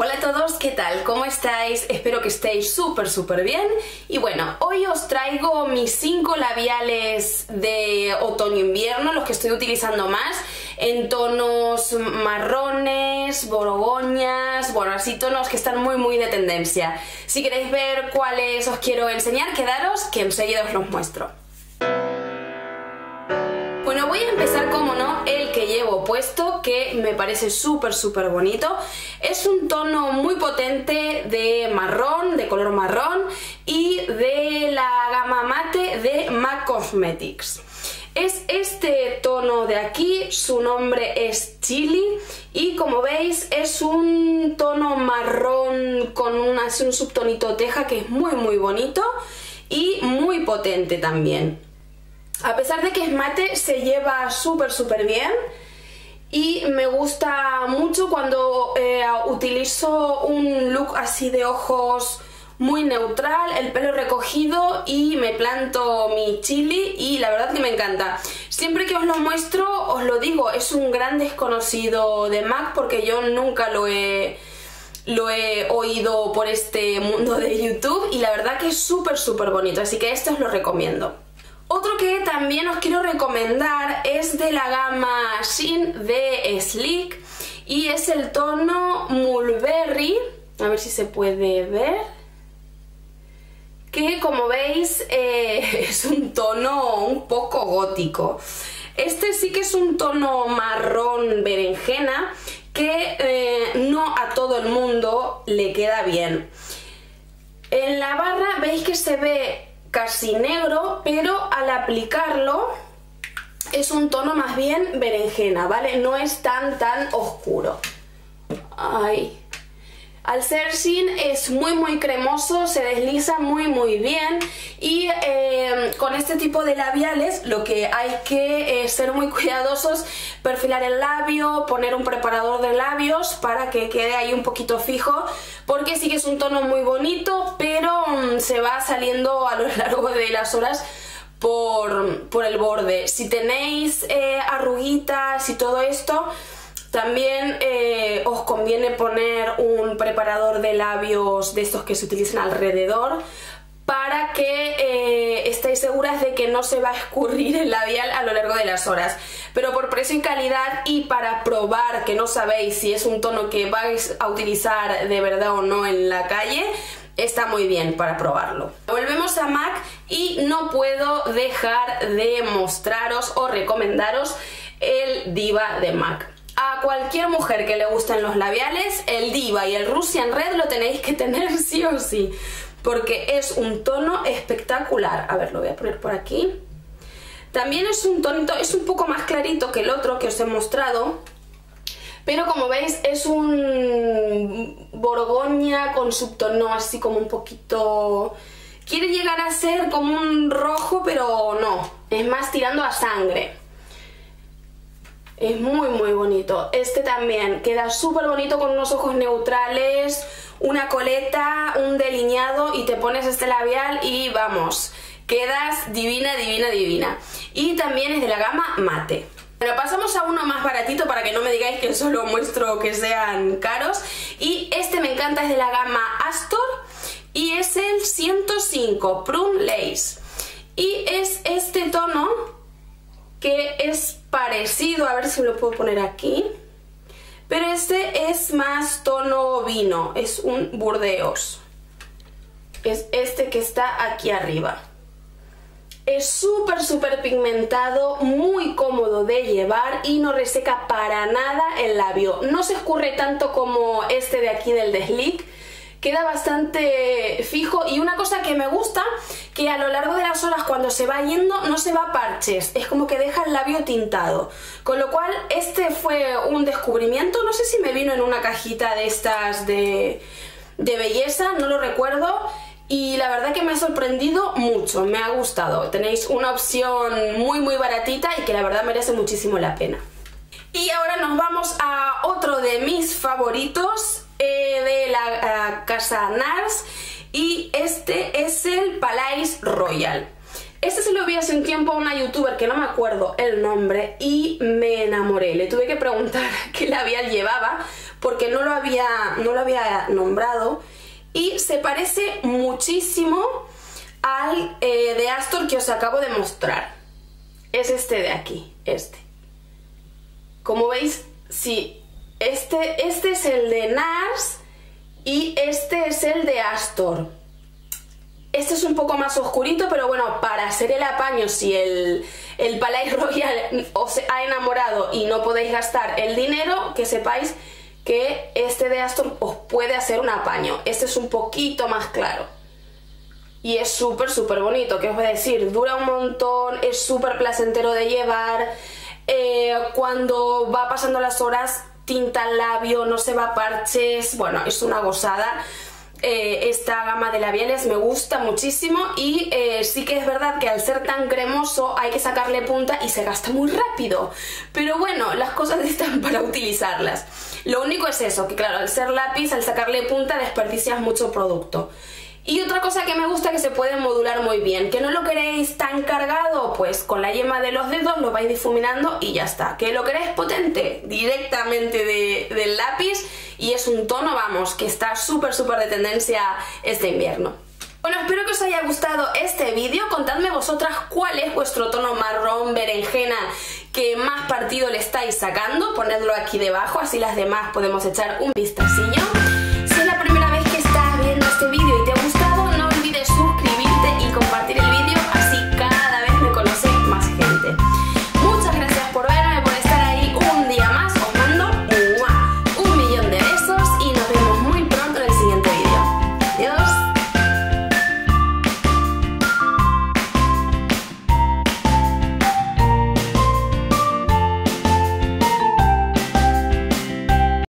Hola a todos, ¿qué tal? ¿Cómo estáis? Espero que estéis súper súper bien y bueno, hoy os traigo mis 5 labiales de otoño-invierno, los que estoy utilizando más en tonos marrones, borgoñas, bueno, así tonos que están muy muy de tendencia. Si queréis ver cuáles os quiero enseñar, quedaros que enseguida os los muestro. Puesto, que me parece súper, súper bonito. Es un tono muy potente de marrón, de color marrón, y de la gama mate de MAC Cosmetics. Es este tono de aquí, su nombre es Chili y como veis es un tono marrón con un, un subtonito teja que es muy muy bonito y muy potente también. A pesar de que es mate, se lleva súper súper bien y me gusta mucho cuando eh, utilizo un look así de ojos muy neutral, el pelo recogido y me planto mi chili y la verdad que me encanta. Siempre que os lo muestro, os lo digo, es un gran desconocido de MAC porque yo nunca lo he, lo he oído por este mundo de YouTube y la verdad que es súper súper bonito, así que este os lo recomiendo. Otro que también os quiero recomendar es de la gama Shin de Sleek y es el tono Mulberry, a ver si se puede ver, que como veis eh, es un tono un poco gótico. Este sí que es un tono marrón berenjena que eh, no a todo el mundo le queda bien. En la barra veis que se ve casi negro, pero al aplicarlo es un tono más bien berenjena, ¿vale? No es tan tan oscuro. Ay. Al ser sin es muy muy cremoso, se desliza muy muy bien y eh, con este tipo de labiales lo que hay que eh, ser muy cuidadosos, perfilar el labio, poner un preparador de labios para que quede ahí un poquito fijo porque sí que es un tono muy bonito pero mm, se va saliendo a lo largo de las horas por, por el borde. Si tenéis eh, arruguitas y todo esto también eh, os conviene poner un preparador de labios de estos que se utilizan alrededor para que eh, estéis seguras de que no se va a escurrir el labial a lo largo de las horas. Pero por precio y calidad y para probar que no sabéis si es un tono que vais a utilizar de verdad o no en la calle, está muy bien para probarlo. Volvemos a MAC y no puedo dejar de mostraros o recomendaros el Diva de MAC. A cualquier mujer que le gusten los labiales, el Diva y el Russian Red lo tenéis que tener sí o sí, porque es un tono espectacular. A ver, lo voy a poner por aquí. También es un tonito, es un poco más clarito que el otro que os he mostrado, pero como veis es un borgoña con subtono así como un poquito... Quiere llegar a ser como un rojo, pero no, es más tirando a sangre. Es muy muy bonito. Este también queda súper bonito con unos ojos neutrales, una coleta, un delineado y te pones este labial y vamos, quedas divina, divina, divina. Y también es de la gama mate. Pero pasamos a uno más baratito para que no me digáis que solo muestro que sean caros. Y este me encanta, es de la gama Astor y es el 105 Prune Lace. Y es este tono que es parecido, a ver si lo puedo poner aquí. Pero este es más tono vino, es un burdeos. Es este que está aquí arriba. Es súper, súper pigmentado, muy cómodo de llevar y no reseca para nada el labio. No se escurre tanto como este de aquí del de queda bastante fijo. Y una cosa que me gusta que a lo largo de las horas cuando se va yendo no se va a parches, es como que deja el labio tintado, con lo cual este fue un descubrimiento, no sé si me vino en una cajita de estas de, de belleza, no lo recuerdo, y la verdad que me ha sorprendido mucho, me ha gustado, tenéis una opción muy muy baratita y que la verdad merece muchísimo la pena. Y ahora nos vamos a otro de mis favoritos, eh, de la casa NARS y este es el Palais Royal. Este se lo vi hace un tiempo a una youtuber que no me acuerdo el nombre y me enamoré. Le tuve que preguntar qué labial llevaba porque no lo había, no lo había nombrado y se parece muchísimo al eh, de Astor que os acabo de mostrar. Es este de aquí, este. Como veis, sí, este, este es el de NARS y este es el de Astor. Este es un poco más oscurito, pero bueno, para hacer el apaño, si el, el Palais Royal os ha enamorado y no podéis gastar el dinero, que sepáis que este de Astor os puede hacer un apaño. Este es un poquito más claro. Y es súper, súper bonito, ¿qué os voy a decir? Dura un montón, es súper placentero de llevar. Eh, cuando va pasando las horas, tinta labio, no se va parches. Bueno, es una gozada. Eh, esta gama de labiales me gusta muchísimo y eh, sí que es verdad que al ser tan cremoso hay que sacarle punta y se gasta muy rápido. Pero bueno, las cosas están para utilizarlas. Lo único es eso, que claro, al ser lápiz, al sacarle punta desperdicias mucho producto. Y otra cosa que me gusta que se puede modular muy bien, que no lo queréis tan cargado, pues con la yema de los dedos lo vais difuminando y ya está. Que lo queréis potente, directamente del lápiz y es un tono, vamos, que está súper súper de tendencia este invierno. Bueno, espero que os haya gustado este vídeo. Contadme vosotras cuál es vuestro tono marrón berenjena que más partido le estáis sacando. Ponedlo aquí debajo, así las demás podemos echar un vistacillo.